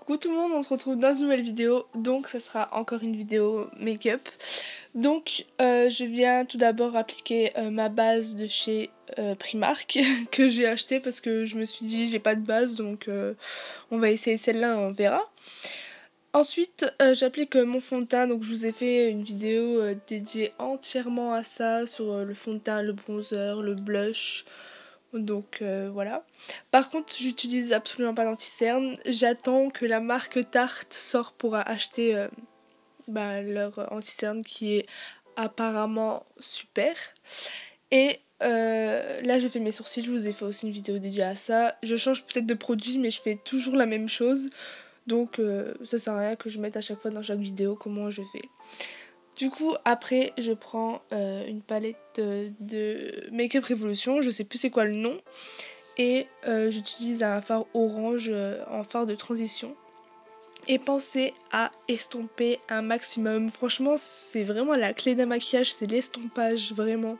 Coucou tout le monde, on se retrouve dans une nouvelle vidéo, donc ça sera encore une vidéo make-up. Donc euh, je viens tout d'abord appliquer euh, ma base de chez euh, Primark que j'ai acheté parce que je me suis dit j'ai pas de base donc on va essayer celle-là, on verra. Ensuite j'applique mon fond de teint, donc je vous ai fait une vidéo dédiée entièrement à ça sur le fond de teint, le bronzer, le blush, donc euh, voilà. Par contre, j'utilise absolument pas d'anti-cerne. J'attends que la marque Tarte sorte pour acheter euh, bah, leur anti-cerne qui est apparemment super. Et euh, là, j'ai fait mes sourcils. Je vous ai fait aussi une vidéo dédiée à ça. Je change peut-être de produit, mais je fais toujours la même chose. Donc ça sert à rien que je mette à chaque fois dans chaque vidéo comment je fais. Du coup, après, je prends euh, une palette de, Make-up Revolution, je sais plus c'est quoi le nom, et euh, j'utilise un fard orange euh, en fard de transition. Et pensez à estomper un maximum. Franchement, c'est vraiment la clé d'un maquillage, c'est l'estompage, vraiment.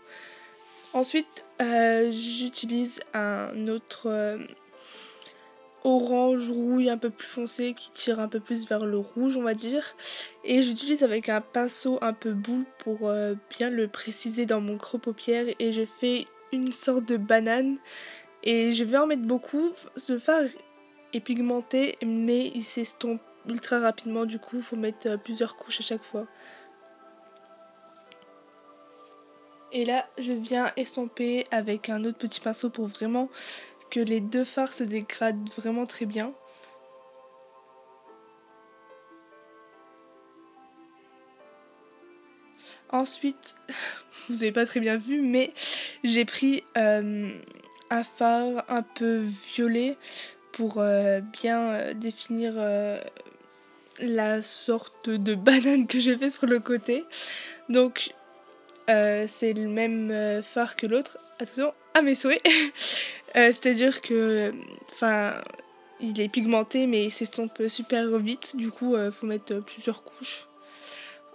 Ensuite, j'utilise un autre orange rouille un peu plus foncé qui tire un peu plus vers le rouge on va dire. Et j'utilise avec un pinceau un peu boule pour euh, bien le préciser dans mon creux paupière. Et je fais une sorte de banane. Et je vais en mettre beaucoup ce fard est pigmenté mais il s'estompe ultra rapidement. Du coup faut mettre euh, plusieurs couches à chaque fois. Et là je viens estomper avec un autre petit pinceau pour vraiment les deux fards se dégradent vraiment très bien. Ensuite, vous n'avez pas très bien vu, mais j'ai pris euh, un fard un peu violet pour euh, bien euh, définir la sorte de banane que j'ai fait sur le côté. Donc, c'est le même fard que l'autre. Attention à mes souhaits Euh, c'est-à-dire que, enfin, il est pigmenté mais il s'estompe super vite, du coup il euh, faut mettre euh, plusieurs couches.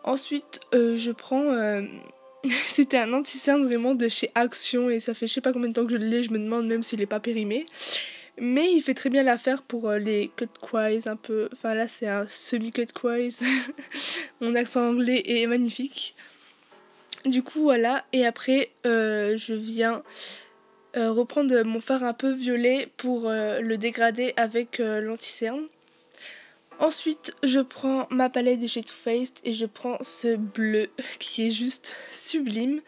Ensuite je prends, c'était un anti-cerne vraiment de chez Action et ça fait je sais pas combien de temps que je l'ai, je me demande même s'il est pas périmé. Mais il fait très bien l'affaire pour les cut un peu, enfin là c'est un semi-cut mon accent anglais est magnifique. Du coup voilà, et après je viens euh, reprendre mon fard un peu violet pour euh, le dégrader avec euh, l'anti-cerne. Ensuite, je prends ma palette de chez Too Faced et je prends ce bleu qui est juste sublime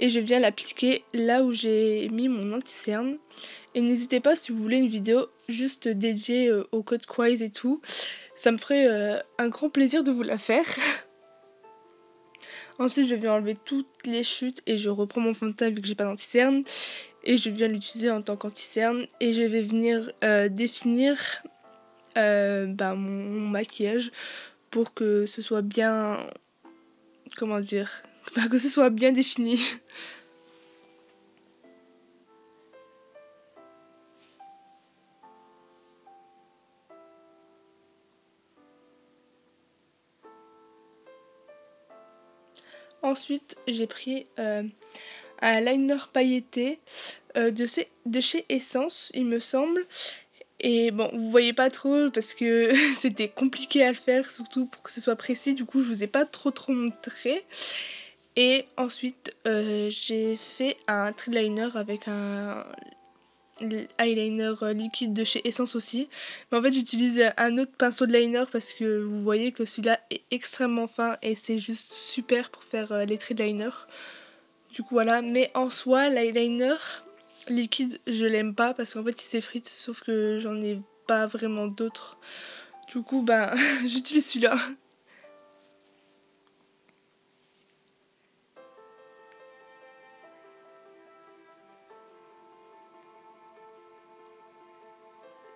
et je viens l'appliquer là où j'ai mis mon anti-cerne. Et n'hésitez pas si vous voulez une vidéo juste dédiée au code Quays et tout, ça me ferait un grand plaisir de vous la faire. Ensuite, je viens enlever toutes les chutes et je reprends mon fond de teint vu que j'ai pas d'anti-cerne et je viens l'utiliser en tant qu'anti-cerne. Et je vais venir euh, définir euh, bah, mon, maquillage pour que ce soit bien comment dire que ce soit bien défini. Ensuite, j'ai pris euh, un liner pailleté euh, de, chez, Essence, il me semble. Et bon, vous voyez pas trop parce que c'était compliqué à faire, surtout pour que ce soit précis. Du coup, je vous ai pas trop trop montré. Et ensuite, euh, j'ai fait un liner avec un eyeliner liquide de chez Essence aussi. Mais en fait, j'utilise un autre pinceau de liner parce que vous voyez que celui-là est extrêmement fin et c'est juste super pour faire euh, les traits de liner. Du coup voilà, mais en soi l'eyeliner liquide je l'aime pas parce qu'en fait il s'effrite sauf que j'en ai pas vraiment d'autres. Du coup ben j'utilise celui-là.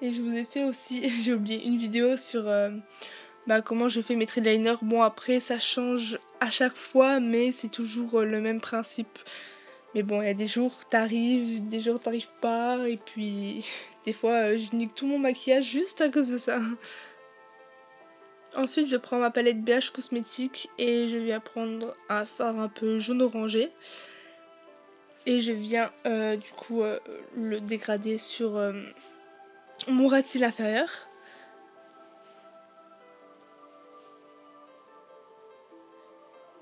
Et je vous ai fait aussi, j'ai oublié, une vidéo sur euh, bah, comment je fais mes traits de liner. Bon après ça change à chaque fois mais c'est toujours euh, le même principe. Mais bon il y a des jours t'arrives, des jours t'arrives pas et puis des fois euh, je nique tout mon maquillage juste à cause de ça. Ensuite je prends ma palette BH cosmétique et je viens prendre un fard un peu jaune orangé. Et je viens euh, du coup le dégrader sur mon ras de cils inférieur.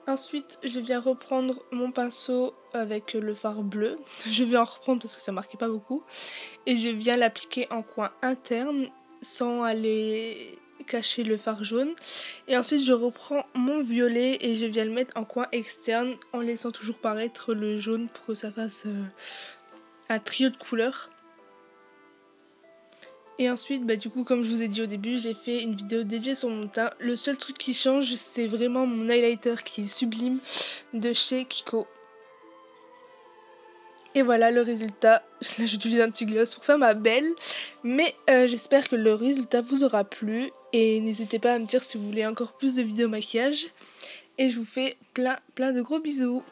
Ensuite, je viens reprendre mon pinceau avec le fard bleu. Je viens en reprendre parce que ça marquait pas beaucoup. Et je viens l'appliquer en coin interne sans aller cacher le fard jaune. Et ensuite, je reprends mon violet et je viens le mettre en coin externe en laissant toujours paraître le jaune pour que ça fasse euh, un trio de couleurs. Et ensuite, bah, du coup, comme je vous ai dit au début, j'ai fait une vidéo dédiée sur mon teint. Le seul truc qui change, c'est vraiment mon highlighter qui est sublime de chez Kiko. Et voilà le résultat. Là, j'utilise un petit gloss pour faire ma belle. Mais euh, j'espère que le résultat vous aura plu. Et n'hésitez pas à me dire si vous voulez encore plus de vidéos maquillage. Et je vous fais plein, plein de gros bisous.